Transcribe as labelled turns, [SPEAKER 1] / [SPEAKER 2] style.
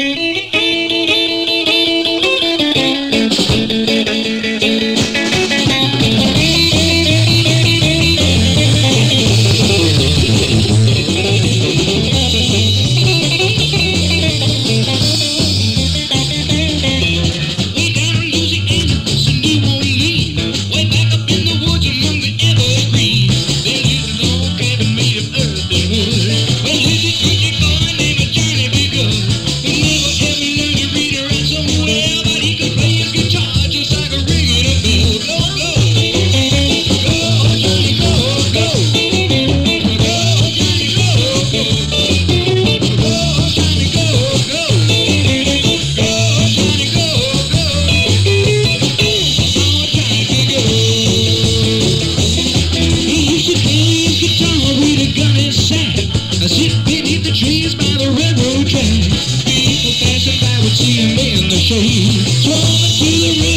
[SPEAKER 1] He the railroad track. People passing by would see him in the shade. Thrown to the